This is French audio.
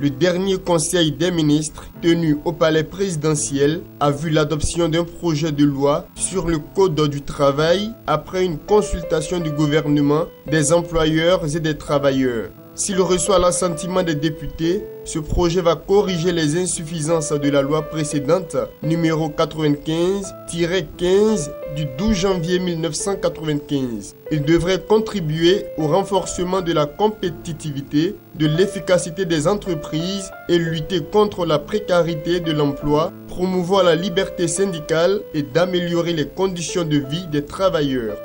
le dernier conseil des ministres tenu au palais présidentiel a vu l'adoption d'un projet de loi sur le code du travail après une consultation du gouvernement, des employeurs et des travailleurs. S'il reçoit l'assentiment des députés, ce projet va corriger les insuffisances de la loi précédente numéro 95-15 du 12 janvier 1995. Il devrait contribuer au renforcement de la compétitivité, de l'efficacité des entreprises et lutter contre la précarité de l'emploi, promouvoir la liberté syndicale et d'améliorer les conditions de vie des travailleurs.